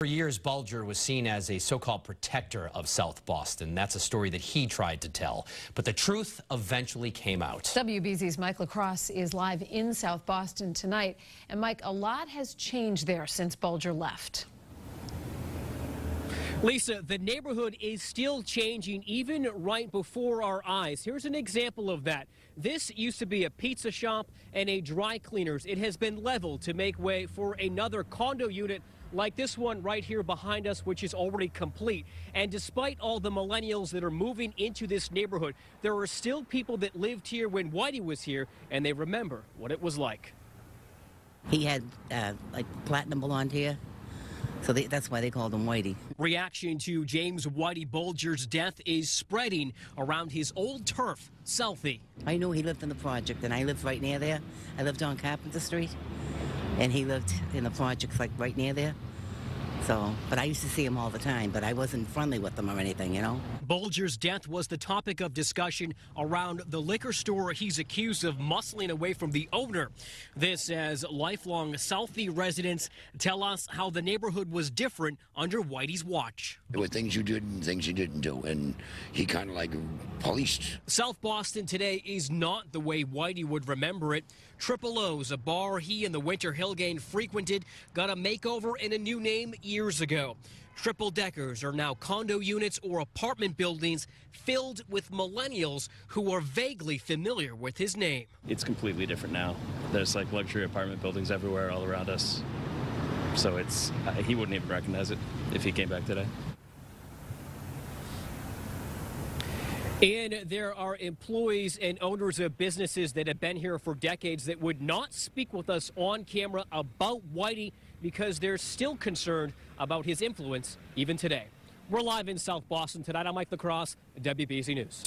For years, Bulger was seen as a so-called protector of South Boston. That's a story that he tried to tell. But the truth eventually came out. WBZ's Mike LaCrosse is live in South Boston tonight. And Mike, a lot has changed there since Bulger left. Lisa, the neighborhood is still changing even right before our eyes. Here's an example of that. This used to be a pizza shop and a dry cleaners. It has been leveled to make way for another condo unit like this one right here behind us, which is already complete. And despite all the millennials that are moving into this neighborhood, there are still people that lived here when Whitey was here, and they remember what it was like. He had uh, like platinum blonde hair. So they, that's why they called him Whitey. Reaction to James Whitey Bulger's death is spreading around his old turf, Southie. I knew he lived in the project, and I lived right near there. I lived on Carpenter Street and he lived in the projects like right near there. So, but I used to see him all the time, but I wasn't friendly with him or anything, you know. Bulger's death was the topic of discussion around the liquor store he's accused of muscling away from the owner. This as lifelong Southie residents tell us how the neighborhood was different under Whitey's watch. There were things you did and things you didn't do, and he kind of like policed. South Boston today is not the way Whitey would remember it. Triple O's, a bar he and the Winter Hill gang frequented, got a makeover and a new name years ago. Triple deckers are now condo units or apartment buildings filled with millennials who are vaguely familiar with his name. It's completely different now. There's like luxury apartment buildings everywhere all around us. So it's he wouldn't even recognize it if he came back today. And there are employees and owners of businesses that have been here for decades that would not speak with us on camera about Whitey because they're still concerned about his influence even today. We're live in South Boston tonight. I'm Mike LaCrosse, WBZ News.